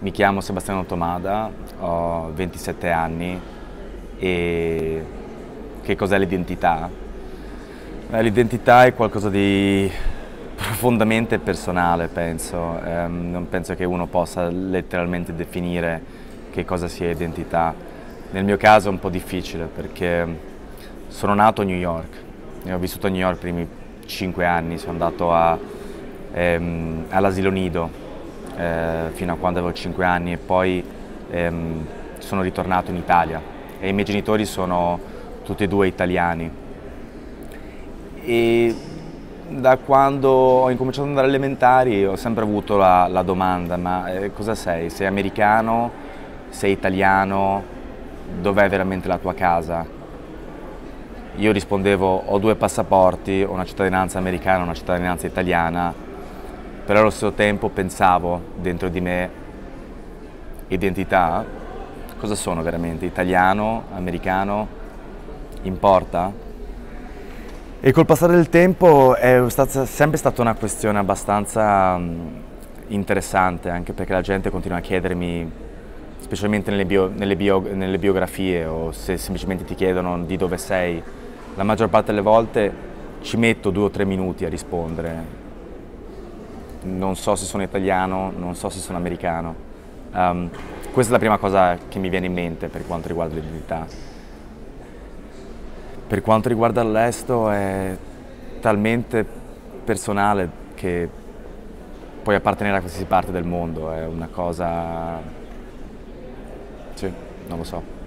Mi chiamo Sebastiano Tomada, ho 27 anni e che cos'è l'identità? L'identità è qualcosa di profondamente personale, penso. Eh, non penso che uno possa letteralmente definire che cosa sia identità. Nel mio caso è un po' difficile perché sono nato a New York e ho vissuto a New York i primi 5 anni, sono andato ehm, all'asilo nido eh, fino a quando avevo 5 anni e poi ehm, sono ritornato in Italia e i miei genitori sono tutti e due italiani. E da quando ho incominciato ad andare alle elementari ho sempre avuto la, la domanda, ma eh, cosa sei? Sei americano? Sei italiano? Dov'è veramente la tua casa? Io rispondevo ho due passaporti, ho una cittadinanza americana e una cittadinanza italiana però allo stesso tempo pensavo dentro di me identità, cosa sono veramente? Italiano, americano, importa? E col passare del tempo è stata, sempre stata una questione abbastanza interessante, anche perché la gente continua a chiedermi, specialmente nelle, bio, nelle, bio, nelle biografie o se semplicemente ti chiedono di dove sei, la maggior parte delle volte ci metto due o tre minuti a rispondere non so se sono italiano, non so se sono americano. Um, questa è la prima cosa che mi viene in mente per quanto riguarda l'identità. Per quanto riguarda l'estero è talmente personale che puoi appartenere a qualsiasi parte del mondo, è una cosa... sì, non lo so.